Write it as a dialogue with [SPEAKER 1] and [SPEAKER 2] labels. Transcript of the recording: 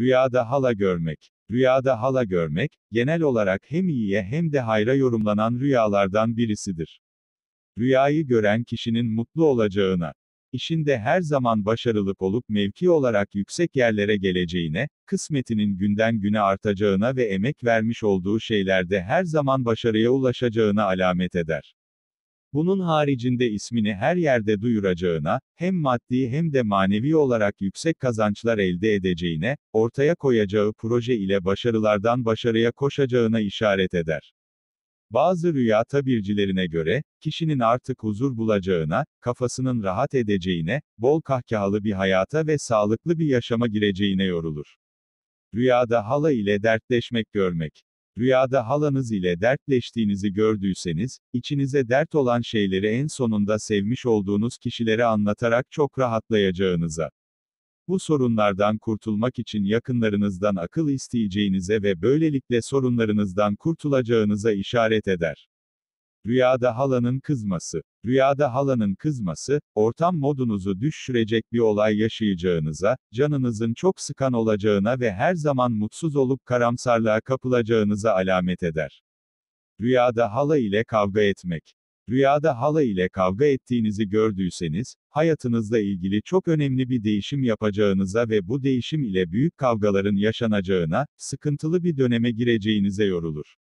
[SPEAKER 1] Rüyada hala görmek. Rüyada hala görmek, genel olarak hem iyiye hem de hayra yorumlanan rüyalardan birisidir. Rüyayı gören kişinin mutlu olacağına, işinde her zaman başarılı olup mevki olarak yüksek yerlere geleceğine, kısmetinin günden güne artacağına ve emek vermiş olduğu şeylerde her zaman başarıya ulaşacağına alamet eder. Bunun haricinde ismini her yerde duyuracağına, hem maddi hem de manevi olarak yüksek kazançlar elde edeceğine, ortaya koyacağı proje ile başarılardan başarıya koşacağına işaret eder. Bazı rüya tabircilerine göre, kişinin artık huzur bulacağına, kafasının rahat edeceğine, bol kahkahalı bir hayata ve sağlıklı bir yaşama gireceğine yorulur. Rüyada hala ile dertleşmek görmek. Rüyada halanız ile dertleştiğinizi gördüyseniz, içinize dert olan şeyleri en sonunda sevmiş olduğunuz kişilere anlatarak çok rahatlayacağınıza, bu sorunlardan kurtulmak için yakınlarınızdan akıl isteyeceğinize ve böylelikle sorunlarınızdan kurtulacağınıza işaret eder. Rüyada halanın kızması. Rüyada halanın kızması, ortam modunuzu düşürecek bir olay yaşayacağınıza, canınızın çok sıkan olacağına ve her zaman mutsuz olup karamsarlığa kapılacağınıza alamet eder. Rüyada hala ile kavga etmek. Rüyada hala ile kavga ettiğinizi gördüyseniz, hayatınızla ilgili çok önemli bir değişim yapacağınıza ve bu değişim ile büyük kavgaların yaşanacağına, sıkıntılı bir döneme gireceğinize yorulur.